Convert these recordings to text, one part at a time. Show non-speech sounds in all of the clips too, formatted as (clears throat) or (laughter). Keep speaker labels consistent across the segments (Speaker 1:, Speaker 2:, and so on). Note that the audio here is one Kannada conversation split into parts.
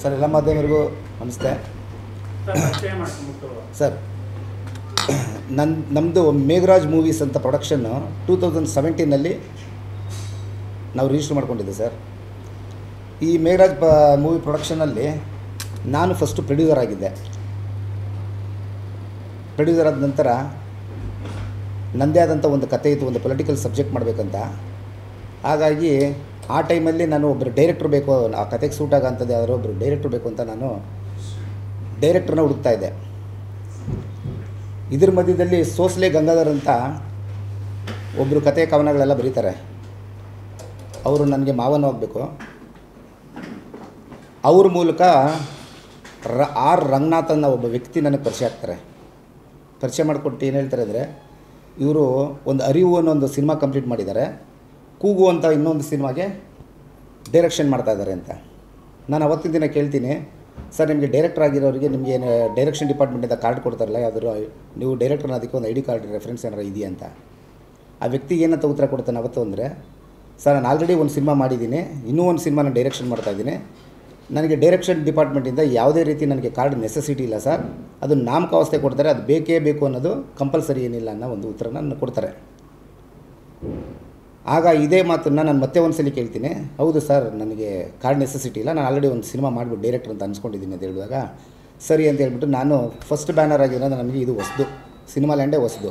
Speaker 1: ಸರ್, ಎಲ್ಲ ಮಾಧ್ಯಮರಿಗೂ ನಮಸ್ತೆ.
Speaker 2: ಸರ್
Speaker 1: ನನ್ನ ನಮ್ಮದು ಮೇಘರಾಜ್ ಮೂವೀಸ್ ಅಂತ ಪ್ರೊಡಕ್ಷನ್ನು ಟೂ ತೌಸಂಡ್ ಸೆವೆಂಟೀನಲ್ಲಿ ನಾವು ರಿಜಿಸ್ಟರ್ ಮಾಡ್ಕೊಂಡಿದ್ದೆ ಸರ್. ಈ ಮೇಘರಾಜ್ ಪ ಮೂವಿ ಪ್ರೊಡಕ್ಷನಲ್ಲಿ ನಾನು ಫಸ್ಟು ಪ್ರೊಡ್ಯೂಸರ್ ಆಗಿದ್ದೆ. ಪ್ರೊಡ್ಯೂಸರ್ ಆದ ನಂತರ ನನ್ನದೇ ಆದಂಥ ಒಂದು ಕಥೆ ಇತ್ತು, ಒಂದು ಪೊಲಿಟಿಕಲ್ ಸಬ್ಜೆಕ್ಟ್ ಮಾಡಬೇಕಂತ. ಹಾಗಾಗಿ ಆ ಟೈಮಲ್ಲಿ ನಾನು ಒಬ್ಬರು ಡೈರೆಕ್ಟ್ರ್ ಬೇಕು, ಆ ಕತೆಗೆ ಸೂಟ್ ಆಗೋಂಥದ್ದು ಯಾರೋ ಒಬ್ಬರು ಡೈರೆಕ್ಟ್ರ್ ಬೇಕು ಅಂತ ನಾನು ಡೈರೆಕ್ಟ್ರನ್ನ ಹುಡುಕ್ತಾ ಇದ್ದೆ. ಇದ್ರ ಮಧ್ಯದಲ್ಲಿ ಸೋಸ್ಲೆ ಗಂಗಾಧರ್ ಅಂತ ಒಬ್ಬರು ಕತೆ ಕವನಗಳೆಲ್ಲ ಬರೀತಾರೆ. ಅವರು ನನಗೆ ಮಾವನ ಹೋಗಬೇಕು ಅವ್ರ ಮೂಲಕ ರ, ಆರ್ ರಂಗನಾಥ್ ಅನ್ನೋ ಒಬ್ಬ ವ್ಯಕ್ತಿ ನನಗೆ ಪರಿಚಯ ಆಗ್ತಾರೆ. ಪರಿಚಯ ಮಾಡಿಕೊಟ್ಟು ಏನು ಹೇಳ್ತಾರೆ ಅಂದರೆ, ಇವರು ಒಂದು ಅರಿವು ಅನ್ನೋ ಒಂದು ಸಿನಿಮಾ ಕಂಪ್ಲೀಟ್ ಮಾಡಿದ್ದಾರೆ. ಕೂಗು ಅಂತ ಇನ್ನೊಂದು ಸಿನಿಮಾಗೆ ಡೈರೆಕ್ಷನ್ ಮಾಡ್ತಾ ಇದ್ದಾರೆ ಅಂತ. ನಾನು ಅವತ್ತಿನ ದಿನ ಕೇಳ್ತೀನಿ, ಸರ್ ನಿಮಗೆ ಡೈರೆಕ್ಟರ್ ಆಗಿರೋರಿಗೆ ನಿಮಗೆ ಏನು ಡೈರೆಕ್ಷನ್ ಡಿಪಾರ್ಟ್ಮೆಂಟಿಂದ ಕಾರ್ಡ್ ಕೊಡ್ತಾರಲ್ಲ, ಯಾವುದಾದ್ರು, ನೀವು ಡೈರೆಕ್ಟರ್ನ ಅದಕ್ಕೆ ಒಂದು ಐ ಡಿ ಕಾರ್ಡ್ ರೆಫರೆನ್ಸ್ ಏನಾರು ಇದೆಯಾ ಅಂತ. ಆ ವ್ಯಕ್ತಿಗೆ ಏನಂತ ಉತ್ತರ ಕೊಡ್ತಾನೆ ಅವತ್ತು ಅಂದರೆ, ಸರ್, ನಾನು ಆಲ್ರೆಡಿ ಒಂದು ಸಿನಿಮಾ ಮಾಡಿದ್ದೀನಿ, ಇನ್ನೂ ಒಂದು ಸಿನಿಮಾನ ಡೈರೆಕ್ಷನ್ ಮಾಡ್ತಾ ಇದ್ದೀನಿ. ನನಗೆ ಡೈರೆಕ್ಷನ್ ಡಿಪಾರ್ಟ್ಮೆಂಟಿಂದ ಯಾವುದೇ ರೀತಿ ನನಗೆ ಕಾರ್ಡ್ ನೆಸೆಸಿಟಿ ಇಲ್ಲ ಸರ್. ಅದು ನಾಮಕಾವಸ್ಥೆ ಕೊಡ್ತಾರೆ, ಅದು ಬೇಕೇ ಬೇಕು ಅನ್ನೋದು ಕಂಪಲ್ಸರಿ ಏನಿಲ್ಲ ಅನ್ನೋ ಒಂದು ಉತ್ತರನ ಕೊಡ್ತಾರೆ. ಆಗ ಇದೇ ಮಾತನ್ನು ನಾನು ಮತ್ತೆ ಒಂದು ಸಲ ಕೇಳ್ತೀನಿ. ಹೌದು ಸರ್, ನನಗೆ ಕಾರ್ಡ್ ನೆಸೆಸಿಟಿ ಇಲ್ಲ. ನಾನು ಆಲ್ರೆಡಿ ಒಂದು ಸಿನಿಮಾ ಮಾಡಿಬಿಟ್ಟು ಡೈರೆಕ್ಟರ್ ಅಂತ ಅನ್ಸ್ಕೊಂಡಿದ್ದೀನಿ ಅಂತ ಹೇಳಿದಾಗ, ಸರಿ ಅಂತ ಹೇಳ್ಬಿಟ್ಟು ನಾನು ಫಸ್ಟ್ ಬ್ಯಾನರ್ ಆಗಿರೋದು ನನಗೆ ಇದು ಹೊಸದು. ಸಿನಿಮಾ ಲ್ಯಾಂಡೇ ಹೊಸದು.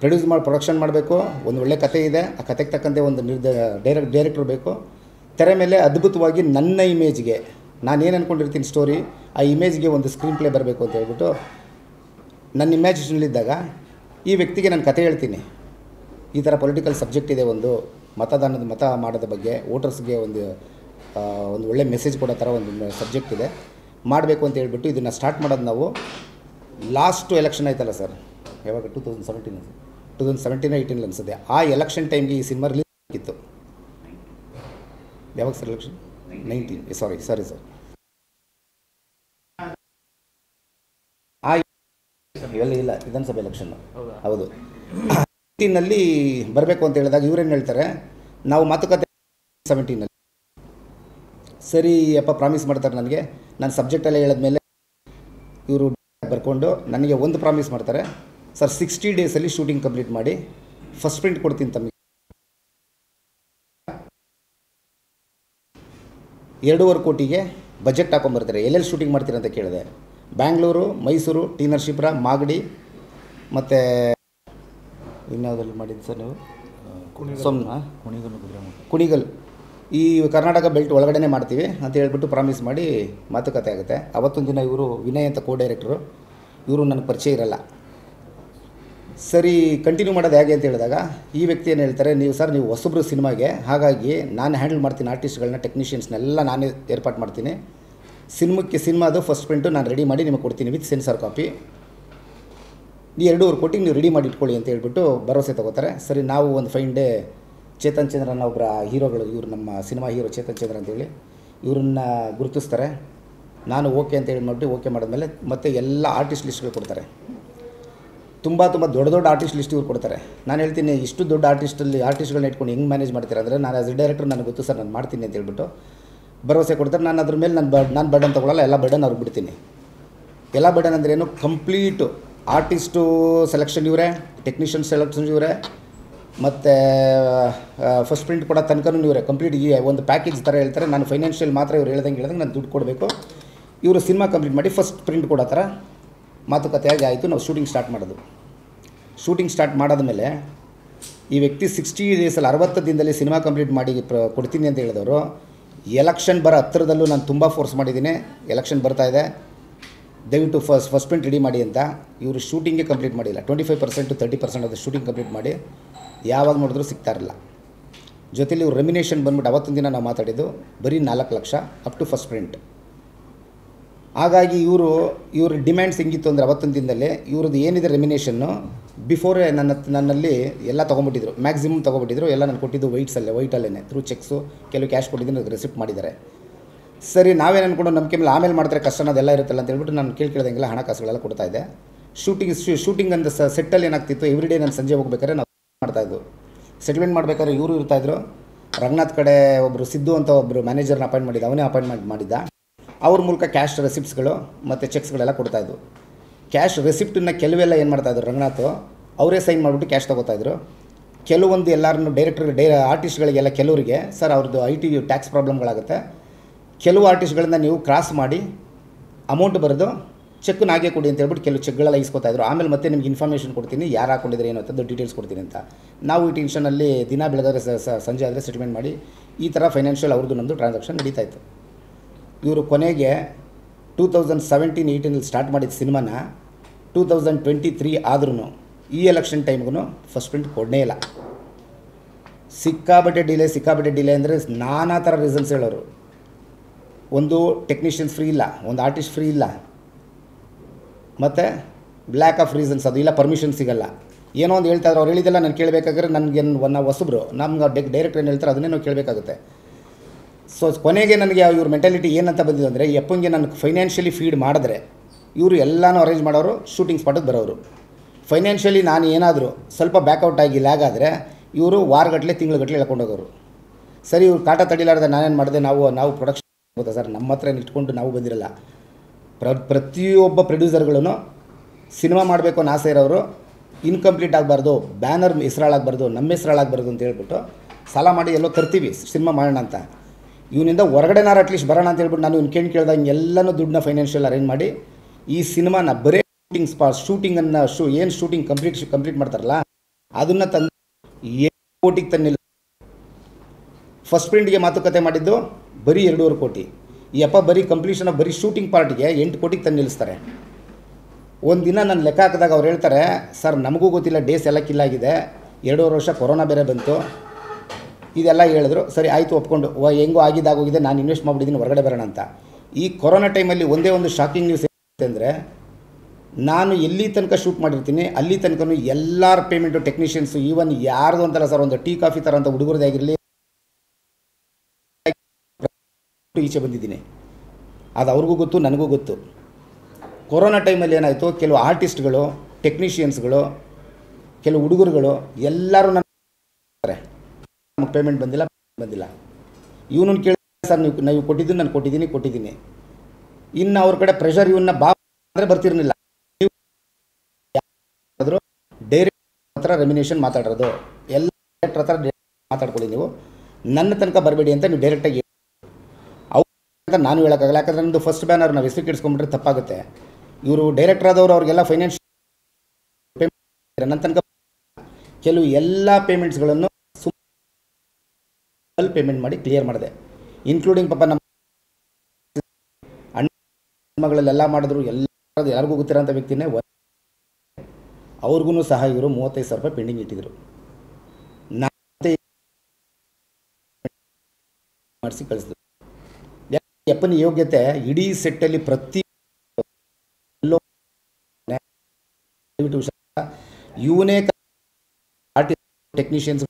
Speaker 1: ಪ್ರೊಡ್ಯೂಸ್ ಮಾಡಿ ಪ್ರೊಡಕ್ಷನ್ ಮಾಡಬೇಕು. ಒಂದು ಒಳ್ಳೆ ಕತೆ ಇದೆ. ಆ ಕತೆಗೆ ತಕ್ಕಂತೆ ಒಂದು ನಿರ್ದ ಡೈರೆಕ್ಟ್ ಡೈರೆಕ್ಟ್ರ್ ಬೇಕು. ತೆರೆ ಮೇಲೆ ಅದ್ಭುತವಾಗಿ ನನ್ನ ಇಮೇಜ್ಗೆ ನಾನು ಏನು ಅಂದ್ಕೊಂಡಿರ್ತೀನಿ ಸ್ಟೋರಿ ಆ ಇಮೇಜ್ಗೆ ಒಂದು ಸ್ಕ್ರೀನ್ ಪ್ಲೇ ಬರಬೇಕು ಅಂತ ಹೇಳ್ಬಿಟ್ಟು, ನನ್ನ ಇಮ್ಯಾಜಿನೇಷನಲ್ಲಿದ್ದಾಗ ಈ ವ್ಯಕ್ತಿಗೆ ನಾನು ಕತೆ ಹೇಳ್ತೀನಿ. ಈ ಥರ ಪೊಲಿಟಿಕಲ್ ಸಬ್ಜೆಕ್ಟ್ ಇದೆ ಒಂದು ಮತದಾನದ ಮತ ಮಾಡೋದ ಬಗ್ಗೆ ವೋಟರ್ಸ್ಗೆ ಒಂದು ಒಂದು ಒಳ್ಳೆ ಮೆಸೇಜ್ ಕೊಡೋ ಥರ ಒಂದು ಸಬ್ಜೆಕ್ಟ್ ಇದೆ. ಮಾಡಬೇಕು ಅಂತ ಹೇಳ್ಬಿಟ್ಟು ಇದನ್ನು ಸ್ಟಾರ್ಟ್ ಮಾಡೋದು ನಾವು ಲಾಸ್ಟು ಎಲೆಕ್ಷನ್ ಆಯ್ತಲ್ಲ ಸರ್ ಯಾವಾಗ? Two thousand seventeen two thousand seventeen eighteen ಅನಿಸುತ್ತೆ. ಆ ಎಲೆಕ್ಷನ್ ಟೈಮ್ಗೆ ಈ ಸಿನಿಮಾ ರಿಲೀಸ್ ಆಗಿತ್ತು. ಯಾವಾಗ sir election nineteen sorry sorry sir ಆ ಇಲ್ಲ ವಿಧಾನಸಭೆ ಎಲೆಕ್ಷನ್
Speaker 2: ಹೌದಾ.
Speaker 1: ಹೌದು ನಲ್ಲಿ ಬರಬೇಕು ಅಂತ ಹೇಳಿದಾಗ ಇವ್ರೇನು ಹೇಳ್ತಾರೆ, ನಾವು ಮಾತುಕತೆ ಸೆವೆಂಟೀನಲ್ಲಿ. ಸರಿ ಅಪ್ಪ, ಪ್ರಾಮಿಸ್ ಮಾಡ್ತಾರೆ ನನಗೆ. ನಾನು ಸಬ್ಜೆಕ್ಟಲ್ಲೇ ಹೇಳಿದ್ಮೇಲೆ ಇವರು ಬರ್ಕೊಂಡು ನನಗೆ ಒಂದು ಪ್ರಾಮಿಸ್ ಮಾಡ್ತಾರೆ. ಸರ್, ಸಿಕ್ಸ್ಟಿ ಡೇಸಲ್ಲಿ ಶೂಟಿಂಗ್ ಕಂಪ್ಲೀಟ್ ಮಾಡಿ, ಫಸ್ಟ್ ಪ್ರಿಂಟ್ ಕೊಡ್ತೀನಿ ತಮಗೆ. ಎರಡೂವರೆ ಕೋಟಿಗೆ ಬಜೆಟ್ ಹಾಕೊಂಬರ್ತಾರೆ. ಎಲ್ಲೆಲ್ಲಿ ಶೂಟಿಂಗ್ ಮಾಡ್ತೀರಂತ ಕೇಳಿದೆ. ಬ್ಯಾಂಗ್ಳೂರು, ಮೈಸೂರು, ಟಿ ನರಸೀಪುರ, ಮಾಗಡಿ, ಮತ್ತು ಇನ್ಯಾವುದಲ್ಲಿ ಮಾಡಿದ್ದು ಸರ್ ನೀವು? ಸೊಮ್ನ? ಕುಣಿಗಲ್ ಈ ಕರ್ನಾಟಕ ಬೆಲ್ಟ್ ಒಳಗಡೆನೆ ಮಾಡ್ತೀವಿ ಅಂತ ಹೇಳ್ಬಿಟ್ಟು ಪ್ರಾಮಿಸ್ ಮಾಡಿ ಮಾತುಕತೆ ಆಗುತ್ತೆ. ಅವತ್ತೊಂದು ದಿನ ಇವರು ವಿನಯ್ ಅಂತ ಕೋ ಡೈರೆಕ್ಟ್ರು ಇವರು ನನಗೆ ಪರಿಚಯ ಇರಲ್ಲ. ಸರಿ ಕಂಟಿನ್ಯೂ ಮಾಡೋದು ಹೇಗೆ ಅಂತ ಹೇಳಿದಾಗ ಈ ವ್ಯಕ್ತಿ ಏನು ಹೇಳ್ತಾರೆ ನೀವು ಸರ್ ನೀವು ಹೊಸಬ್ರು ಸಿನಿಮಾಗೆ ಹಾಗಾಗಿ ನಾನು ಹ್ಯಾಂಡಲ್ ಮಾಡ್ತೀನಿ ಆರ್ಟಿಸ್ಟ್ಗಳನ್ನ ಟೆಕ್ನಿಷಿಯನ್ಸ್ನೆಲ್ಲ ನಾನೇ ಏರ್ಪಾಟ್ ಮಾಡ್ತೀನಿ. ಸಿನಿಮಕ್ಕೆ ಸಿನಿಮಾದು ಫಸ್ಟ್ ಪ್ರಿಂಟು ನಾನು ರೆಡಿ ಮಾಡಿ ನಿಮಗೆ ಕೊಡ್ತೀನಿ ವಿತ್ ಸೆನ್ಸಾರ್ ಕಾಪಿ ಈ ಎರಡೂವರೆ ಕೋಟಿಗೆ ನೀವು ರೆಡಿ ಮಾಡಿ ಇಟ್ಕೊಳ್ಳಿ ಅಂತ ಹೇಳ್ಬಿಟ್ಟು ಭರವಸೆ ತಗೋತಾರೆ. ಸರಿ, ನಾವು ಒಂದು ಫೈನ್ ಡೇ ಚೇತನ್ ಚಂದ್ರ ಅನ್ನೋ ಒಬ್ಬರ ಹೀರೋಗಳು, ಇವರು ನಮ್ಮ ಸಿನಿಮಾ ಹೀರೋ ಚೇತನ್ ಚಂದ್ರ ಅಂತೇಳಿ ಇವ್ರನ್ನ ಗುರುತಿಸ್ತಾರೆ. ನಾನು ಓಕೆ ಅಂತ ಹೇಳಿ ನೋಡಿ ಓಕೆ ಮಾಡಿದ್ಮೇಲೆ ಮತ್ತೆ ಎಲ್ಲ ಆರ್ಟಿಸ್ಟ್ ಲಿಸ್ಟ್ಗಳು ಕೊಡ್ತಾರೆ. ತುಂಬ ತುಂಬ ದೊಡ್ಡ ದೊಡ್ಡ ಆರ್ಟಿಸ್ಟ್ ಲಿಸ್ಟ್ ಇವ್ರು ಕೊಡ್ತಾರೆ. ನಾನು ಹೇಳ್ತೀನಿ, ಇಷ್ಟು ದೊಡ್ಡ ಆರ್ಟಿಸ್ಟಲ್ಲಿ ಆರ್ಟಿಸ್ಟ್ಗಳನ್ನ ಇಟ್ಕೊಂಡು ಹೆಂಗೆ ಮ್ಯಾನೇಜ್ ಮಾಡ್ತಾರೆ ಅಂದರೆ ನಾನು ಆಸ್ ಡೈರೆಕ್ಟರ್ ನನಗೆ ಗೊತ್ತು ಸರ್, ನಾನು ಮಾಡ್ತೀನಿ ಅಂತ ಹೇಳ್ಬಿಟ್ಟು ಭರವಸೆ ಕೊಡ್ತಾರೆ. ನಾನು ಅದ್ರ ಮೇಲೆ ನಾನು ಬ ನಾನು ಬಡನ್ ತೊಗೊಳ್ಳಲ್ಲ ಎಲ್ಲ ಬರ್ಡನ್ ಅವ್ರಿಗೆ ಬಿಡ್ತೀನಿ. ಎಲ್ಲ ಬಡನ್ ಅಂದ್ರೇನು ಕಂಪ್ಲೀಟು ಆರ್ಟಿಸ್ಟು ಸೆಲೆಕ್ಷನ್ ಇವರೇ ಟೆಕ್ನಿಷಿಯನ್ ಸೆಲೆಕ್ಷನ್ ಇವರೇ, ಮತ್ತು ಫಸ್ಟ್ ಪ್ರಿಂಟ್ ಕೊಡೋ ತನಕನೂ ಇವರೇ ಕಂಪ್ಲೀಟ್ ಈ ಒಂದು ಪ್ಯಾಕೇಜ್ ಥರ ಹೇಳ್ತಾರೆ. ನಾನು ಫೈನಾನ್ಷಿಯಲ್ ಮಾತ್ರ ಇವ್ರು ಹೇಳ್ದಂಗೆ ಹೇಳ್ದಂಗೆ ನಾನು ದುಡ್ಡು ಕೊಡಬೇಕು. ಇವರು ಸಿನಿಮಾ ಕಂಪ್ಲೀಟ್ ಮಾಡಿ ಫಸ್ಟ್ ಪ್ರಿಂಟ್ ಕೊಡೋ ಥರ ಮಾತುಕತೆಯಾಗಿ ಆಯಿತು. ನಾವು ಶೂಟಿಂಗ್ ಸ್ಟಾರ್ಟ್ ಮಾಡೋದು. ಶೂಟಿಂಗ್ ಸ್ಟಾರ್ಟ್ ಮಾಡಾದ್ಮೇಲೆ ಈ ವ್ಯಕ್ತಿ ಸಿಕ್ಸ್ಟಿ ಡೇಸಲ್ಲಿ ಅರವತ್ತು ದಿನದಲ್ಲಿ ಸಿನಿಮಾ ಕಂಪ್ಲೀಟ್ ಮಾಡಿ ಪ್ರ, ಕೊಡ್ತೀನಿ ಅಂತ ಹೇಳಿದವರು ಎಲೆಕ್ಷನ್ ಬರೋ ಹತ್ತಿರದಲ್ಲೂ ನಾನು ತುಂಬ ಫೋರ್ಸ್ ಮಾಡಿದ್ದೀನಿ. ಎಲೆಕ್ಷನ್ ಬರ್ತಾ ಇದೆ. ದಯವಿಟ್ಟು ಫಸ್ಟ್ ಫಸ್ಟ್ ಪ್ರಿಂಟ್ ರೆಡಿ ಮಾಡಿ ಅಂತ. ಇವರು ಶೂಟಿಂಗೇ ಕಂಪ್ಲೀಟ್ ಮಾಡಿಲ್ಲ. Twenty five percent thirty percent ಅದು ಶೂಟಿಂಗ್ ಕಂಪ್ಲೀಟ್ ಮಾಡಿ ಯಾವಾಗ ನೋಡಿದ್ರೂ ಸಿಗ್ತಾ ಇರಲಿಲ್ಲ ಜೊತೆಲಿ ಇವ್ರು ರೆಮಿನೇಷನ್ ಬಂದ್ಬಿಟ್ಟು ಅವತ್ತಿನ ದಿನ ನಾವು ಮಾತಾಡಿದ್ದು ಬರೀ ನಾಲ್ಕು ಲಕ್ಷ ಅಪ್ ಟು ಫಸ್ಟ್ ಪ್ರಿಂಟ್ ಹಾಗಾಗಿ ಇವರು, ಇವ್ರ ಡಿಮ್ಯಾಂಡ್ಸ್ ಹೆಂಗಿತ್ತು ಅಂದರೆ ಅವತ್ತೊಂದು ದಿನದಲ್ಲಿ ಇವ್ರದ್ದು ಏನಿದೆ ರೆಮಿನೇಷನ್ನು ಬಿಫೋರೇ ನನ್ನ, ನನ್ನಲ್ಲಿ ಎಲ್ಲ ತೊಗೊಂಬಿಟ್ಟಿದ್ರು ಮ್ಯಾಕ್ಸಿಮಮ್ ತೊಗೊಬಿಟ್ಟಿದ್ರು ಎಲ್ಲ ನಾನು ಕೊಟ್ಟಿದ್ದು ವೈಟ್ಸಲ್ಲೇ ವೈಟಲ್ಲೇ ಥ್ರೂ ಚೆಕ್ಸು ಕೆಲವು ಕ್ಯಾಶ್ ಕೊಟ್ಟಿದ್ದೀನಿ, ಅದಕ್ಕೆ ರೆಸಿಪ್ಟ್ ಮಾಡಿದ್ದಾರೆ. ಸರಿ, ನಾವೇನು ಅಂದ್ಕೊಂಡು ನಂಬಿಕೆ ಮೇಲೆ ಆಮೇಲೆ ಮಾಡಿದ್ರೆ ಕಷ್ಟ ಅನ್ನೋದೆಲ್ಲ ಇರುತ್ತಲ್ಲ ಅಂತ ಹೇಳ್ಬಿಟ್ಟು ನಾನು ಕೇಳಿ ಕೇಳ್ದಂಗೆಲ್ಲ ಹಣಕಾಸುಗಳೆಲ್ಲ ಕೊಡ್ತಾ ಇದ್ದೆ. ಶೂಟಿಂಗ್ ಶೂಟಿಂಗ್ ಅಂತ ಸೆಟ್ಟಲ್ಲಿ ಏನಾಗ್ತಿತ್ತು? ಎವ್ರಿ ಡೇ ನಾನು ಸಂಜೆ ಹೋಗ್ಬೇಕಾದ್ರೆ ನಾವು ಮಾಡ್ತಾಯಿದ್ದು ಸೆಟ್ಲ್ಮೆಂಟ್ ಮಾಡಬೇಕಾದ್ರೆ ಇವರು ಇರ್ತಾಯಿದ್ರು ರಂಗನಾಥ್ ಕಡೆ ಒಬ್ಬರು ಸಿದ್ದು ಅಂತ ಒಬ್ಬರು ಮ್ಯಾನೇಜರ್ನ ಅಪಾಯಿಂಟ್ ಮಾಡಿದ್ದ. ಅವನೇ ಅಪಾಯಿಂಟ್ಮೆಂಟ್ ಮಾಡಿದ್ದ. ಅವ್ರ ಮೂಲಕ ಕ್ಯಾಶ್ ರೆಸಿಪ್ಟ್ಸ್ಗಳು ಮತ್ತು ಚೆಕ್ಸ್ಗಳೆಲ್ಲ ಕೊಡ್ತಾಯಿದ್ವು ಕ್ಯಾಶ್ ರೆಸಿಪ್ಟನ್ನ ಕೆಲವೆಲ್ಲ ಏನು ಮಾಡ್ತಾಯಿದ್ರು ರಂಗನಾಥ್? ಅವರೇ ಸೈನ್ ಮಾಡಿಬಿಟ್ಟು ಕ್ಯಾಶ್ ತೊಗೋತಾಯಿದ್ರು ಕೆಲವೊಂದು ಎಲ್ಲರನ್ನು ಡೈರೆಕ್ಟರ್ ಡೈ ಆರ್ಟಿಸ್ಟ್ಗಳಿಗೆಲ್ಲ ಕೆಲವರಿಗೆ, ಸರ್ ಅವ್ರದ್ದು ಐ ಟಿ ಟ್ಯಾಕ್ಸ್ ಪ್ರಾಬ್ಲಮ್ಗಳಾಗುತ್ತೆ ಕೆಲವು ಆರ್ಟಿಸ್ಟ್ಗಳನ್ನ ನೀವು ಕ್ರಾಸ್ ಮಾಡಿ ಅಮೌಂಟ್ ಬರೆದು ಚೆಕ್ ನಾಗೆ ಕೊಡಿ ಅಂತ ಹೇಳ್ಬಿಟ್ಟು ಕೆಲವು ಚೆಕ್ಗಳೆಲ್ಲ ಇಸ್ಕೊತಾಯಿದ್ರು ಆಮೇಲೆ ಮತ್ತೆ ನಿಮ್ಗೆ ಇನ್ಫಾರ್ಮೇಷನ್ ಕೊಡ್ತೀನಿ, ಯಾರು ಹಾಕೊಂಡಿದ್ರೆ ಏನು ಅಂತದ್ದು ಡೀಟೇಲ್ಸ್ ಕೊಡ್ತೀನಿ ಅಂತ. ನಾವು ಈ ಟೆನ್ಷನಲ್ಲಿ ದಿನ ಸ- ಸಂಜೆ ಆದರೆ ಸೆಟಲ್ಮೆಂಟ್ ಮಾಡಿ ಈ ಥರ ಫೈನಾನ್ಷಿಯಲ್ ಅವ್ರದ್ದು ನಮ್ಮದು ಟ್ರಾನ್ಸಾಕ್ಷನ್ ನಡೀತಾ ಇತ್ತು. ಇವರು ಕೊನೆಗೆ ಟೂ ತೌಸಂಡ್ ಸೆವೆಂಟೀನ್ ಏಯ್ಟೀನಲ್ಲಿ ಸ್ಟಾರ್ಟ್ ಮಾಡಿದ ಸಿನಿಮಾನ ಟೂ ತೌಸಂಡ್ ಟ್ವೆಂಟಿ ತ್ರೀ ಆದ್ರೂ ಈ ಎಲೆಕ್ಷನ್ ಟೈಮ್ಗೂ ಫಸ್ಟ್ ಪ್ರಿಂಟ್ ಕೊಡನೇ ಇಲ್ಲ. ಸಿಕ್ಕಾಬಟ್ಟೆ ಡಿಲೇ ಸಿಕ್ಕಾಬಟ್ಟೆ ಡಿಲೇ ಅಂದರೆ ನಾನಾ ಥರ ರೀಸನ್ಸ್ ಹೇಳೋರು. ಒಂದು ಟೆಕ್ನಿಷಿಯನ್ ಫ್ರೀ ಇಲ್ಲ, ಒಂದು ಆರ್ಟಿಸ್ಟ್ ಫ್ರೀ ಇಲ್ಲ. ಮತ್ತು ಬ್ಲ್ಯಾಕ್ ಆಫ್ ರೀಸನ್ಸ್ ಅದು, ಇಲ್ಲ ಪರ್ಮಿಷನ್ ಸಿಗಲ್ಲ. ಏನೋ ಒಂದು ಹೇಳ್ತಾ ಇದ್ರು, ಅವ್ರು ಹೇಳಿದೆಲ್ಲ ನಾನು ಕೇಳಬೇಕಾದ್ರೆ ನನಗೆ ಒನ್ನ ಹೊಸಬ್ರು ನಮ್ಗೆ ಡೆಕ್ ಡೈರೆಕ್ಟ್ ಏನು ಹೇಳ್ತಾರೆ ಅದನ್ನೇ ನಾವು ಕೇಳಬೇಕಾಗುತ್ತೆ. ಸೊ ಕೊನೆಗೆ ನನಗೆ ಇವ್ರ ಮೆಂಟಾಲಿಟಿ ಏನಂತ ಬಂದಿದೆ ಅಂದರೆ ನನಗೆ ಫೈನಾನ್ಷಿಯಲಿ ಫೀಡ್ ಮಾಡಿದ್ರೆ, ಇವರು ಎಲ್ಲನೂ ಅರೇಂಜ್ ಮಾಡೋರು ಶೂಟಿಂಗ್ ಸ್ಪಾಟಿಗೆ ಬರೋರು. ಫೈನಾನ್ಷಿಯಲಿ ನಾನು ಏನಾದರೂ ಸ್ವಲ್ಪ ಬ್ಯಾಕ್ಔಟ್ ಆಗಿ ಲ್ಯಾಗ್ ಆದರೆ, ಇವರು ವಾರಗಟ್ಟಲೆ ತಿಂಗಳುಗಟ್ಟಲೆ ಎಳ್ಕೊಂಡು ಹೋಗೋರು. ಸರಿ, ಇವ್ರು ಕಾಟ ತಡಿಲಾರ್ದೆ ನಾನೇನು ಮಾಡಿದೆ, ನಾವು ನಾವು ಪ್ರೊಡಕ್ಷನ್ ಗೊತ್ತಾ ಸರ್? ನಮ್ಮ ಹತ್ರ ಇಟ್ಕೊಂಡು ನಾವು ಬಂದಿರಲ್ಲ. ಪ್ರ, ಪ್ರತಿಯೊಬ್ಬ ಪ್ರೊಡ್ಯೂಸರ್ಗಳೂ ಸಿನಿಮಾ ಮಾಡಬೇಕು ಅನ್ನೋ ಆಸೆ ಇರೋರು ಇನ್ಕಂಪ್ಲೀಟ್ ಆಗಬಾರ್ದು ಬ್ಯಾನರ್ ಹೆಸರಾಳಾಗಬಾರ್ದು, ನಮ್ಮ ಹೆಸರಾಳಾಗಬಾರ್ದು ಅಂತ ಹೇಳ್ಬಿಟ್ಟು ಸಾಲ ಮಾಡಿ ಎಲ್ಲೋ ತರ್ತೀವಿ, ಸಿನಿಮಾ ಮಾಡೋಣ ಅಂತ. ಇವನಿಂದ ಹೊರಗಡೆನಾರು ಅಟ್ಲೀಸ್ಟ್ ಬರೋಣ ಅಂತ ಹೇಳ್ಬಿಟ್ಟು ನಾನು ಇವ್ನು ಕೇಳಿ ಕೇಳ್ದಂಗೆ ಎಲ್ಲನೂ ದುಡ್ಡನ್ನ ಫೈನಾನ್ಷಿಯಲ್ ಅರೇಂಜ್ ಮಾಡಿ ಈ ಸಿನಿಮಾನ ಬರೇ ಶೂಟಿಂಗ್ ಸ್ಪಾಟ್ ಶೂಟಿಂಗನ್ನು ಶೂ ಏನು ಶೂಟಿಂಗ್ ಕಂಪ್ಲೀಟ್ ಕಂಪ್ಲೀಟ್ ಮಾಡ್ತಾರಲ್ಲ, ಅದನ್ನು ತಂದು ಏಳು ಕೋಟಿಗೆ ತನ್ನಿಲ್ಲ. ಫಸ್ಟ್ ಪ್ರಿಂಟ್ಗೆ ಮಾತುಕತೆ ಮಾಡಿದ್ದು ಬರೀ ಎರಡೂವರೆ ಕೋಟಿ. ಈ ಅಪ್ಪ ಬರೀ ಕಂಪ್ಲೀಷನ್ ಆಫ್ ಬರೀ ಶೂಟಿಂಗ್ ಪಾರ್ಟಿಗೆ ಎಂಟು ಕೋಟಿಗೆ ತಂದು ನಿಲ್ಲಿಸ್ತಾರೆ. ಒಂದು ದಿನ ನಾನು ಲೆಕ್ಕ ಹಾಕಿದಾಗ ಅವ್ರು ಹೇಳ್ತಾರೆ, ಸರ್, ನಮಗೂ ಗೊತ್ತಿಲ್ಲ ಡೇಸ್ ಎಲ್ಲ ಕಿಲ್ಲಾಗಿದೆ ಎರಡೂವರೆ ವರ್ಷ ಕೊರೋನಾ ಬೇರೆ ಬಂತು. ಇದೆಲ್ಲ ಹೇಳಿದ್ರು. ಸರಿ, ಆಯಿತು, ಒಪ್ಕೊಂಡು. ಹೆಂಗೋ ಆಗಿದ್ದಾಗೋಗಿದೆ ನಾನು ಇನ್ವೆಸ್ಟ್ ಮಾಡಿಬಿಟ್ಟಿದ್ದೀನಿ ಹೊರಗಡೆ ಬರೋಣ ಅಂತ. ಈ ಕೊರೋನಾ ಟೈಮಲ್ಲಿ ಒಂದೇ ಒಂದು ಶಾಕಿಂಗ್ ನ್ಯೂಸ್ ಅಂದರೆ, ನಾನು ಎಲ್ಲಿ ತನಕ ಶೂಟ್ ಮಾಡಿರ್ತೀನಿ, ಅಲ್ಲಿ ತನಕ ಎಲ್ಲರ ಪೇಮೆಂಟು ಟೆಕ್ನಿಷಿಯನ್ಸು ಈವನ್ ಯಾರ್ದು ಅಂತಲ್ಲ ಸರ್, ಒಂದು ಟೀ, ಕಾಫಿ ಥರ ಅಂತ ಹುಡುಗರದೇ ಈಚೆ ಬಂದಿದ್ದೀನಿ. ಅದು ಅವ್ರಿಗೂ ಗೊತ್ತು, ನನಗೂ ಗೊತ್ತು. ಕೊರೋನಾ ಟೈಮಲ್ಲಿ ಏನಾಯಿತು, ಕೆಲವು ಆರ್ಟಿಸ್ಟ್ಗಳು, ಟೆಕ್ನಿಷಿಯನ್ಸ್ಗಳು, ಕೆಲವು ಹುಡುಗರುಗಳು ಎಲ್ಲರೂ ನನ್ನ ನಮಗೆ ಪೇಮೆಂಟ್ ಬಂದಿಲ್ಲ ಬಂದಿಲ್ಲ. ಇವನನ್ನು ಕೇಳಿ ಸರ್, ನೀವು ನೀವು ಕೊಟ್ಟಿದ್ದೀನಿ ನಾನು ಕೊಟ್ಟಿದ್ದೀನಿ ಕೊಟ್ಟಿದ್ದೀನಿ. ಇನ್ನು ಅವ್ರ ಕಡೆ ಪ್ರೆಷರ್ ಇವನ್ನ ಬಾ ಅಂದರೆ ಬರ್ತಿರಲಿಲ್ಲ. ಡೈರೆಕ್ಟ್ ಹತ್ರ ರೆಮಿನೇಷನ್ ಮಾತಾಡೋದು ಎಲ್ಲ ಹತ್ರ ಮಾತಾಡ್ಕೊಳ್ಳಿ ನೀವು. ನನ್ನ ತನಕ ಬರಬೇಡಿ ಅಂತ ನೀವು ಡೈರೆಕ್ಟಾಗಿ ಅಂತ ನಾನು ಹೇಳೋಕ್ಕಾಗಲ್ಲ. ಯಾಕಂದ್ರೆ ನಮ್ಮದು ಫಸ್ಟ್ ಬ್ಯಾನರ್ ನಾವು ಹೆಸರು ಕೆಡಿಸ್ಕೊಂಡ್ಬಿಟ್ರೆ ತಪ್ಪಾಗುತ್ತೆ. ಇವರು ಡೈರೆಕ್ಟರ್ ಆದವರು ಅವ್ರಿಗೆಲ್ಲ ಫೈನಾನ್ಷಿಯಲ್ ನನ್ನ ತನಕ ಕೆಲವು ಎಲ್ಲ ಪೇಮೆಂಟ್ಸ್ಗಳನ್ನು ಪೇಮೆಂಟ್ ಮಾಡಿ ಕ್ಲಿಯರ್ ಮಾಡಿದೆ. ಇನ್ಕ್ಲೂಡಿಂಗ್ ಪಾಪ ನಮ್ಮ ಅಣ್ಣಗಳಲ್ಲೆಲ್ಲ ಮಾಡಿದ್ರು ಎಲ್ಲ ಯಾರಿಗೂ ಗೊತ್ತಿರೋಂಥ ವ್ಯಕ್ತಿನೇ ಅವ್ರಿಗೂ ಸಹ ಇವರು ಮೂವತ್ತೈದು ಸಾವಿರ ರೂಪಾಯಿ ಪೆಂಡಿಂಗ್ ಇಟ್ಟಿದ್ರು. ಮಾಡಿಸಿ ಕಳಿಸಿದ್ರು. ಯಪ್ಪನ ಯೋಗ್ಯತೆ ಇಡೀ ಸೆಟ್ಟಲ್ಲಿ ಪ್ರತಿ. ಇವನೇ ಟೆಕ್ನಿಷಿಯನ್ಸ್